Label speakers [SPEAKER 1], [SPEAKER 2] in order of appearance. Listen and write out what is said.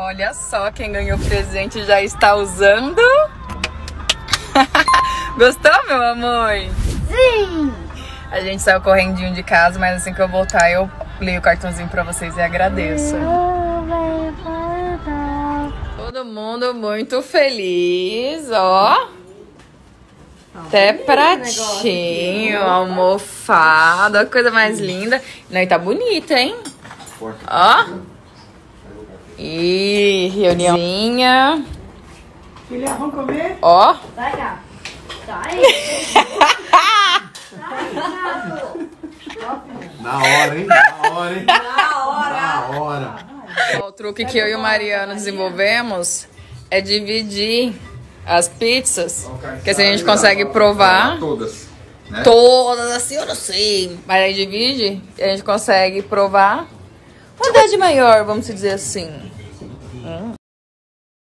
[SPEAKER 1] Olha só, quem ganhou o presente já está usando. Gostou, meu amor?
[SPEAKER 2] Sim!
[SPEAKER 1] A gente saiu correndinho de casa, mas assim que eu voltar, eu leio o cartãozinho pra vocês e agradeço. Todo mundo muito feliz, ó. Até pratinho, que coisa mais linda. Não, e tá bonita, hein? Ó. Ih, reuniãozinha.
[SPEAKER 3] Filha, vamos comer?
[SPEAKER 1] Ó.
[SPEAKER 2] Vai cá. Sai.
[SPEAKER 4] Na hora, hein? Na hora, hein?
[SPEAKER 3] Na hora!
[SPEAKER 4] Na hora.
[SPEAKER 1] O truque que eu e o Mariano desenvolvemos é dividir as pizzas, que assim a gente consegue provar
[SPEAKER 4] Todas. Né?
[SPEAKER 1] todas assim, eu não sei. Mas aí divide e a gente consegue provar uma idade maior, vamos dizer assim. Oh.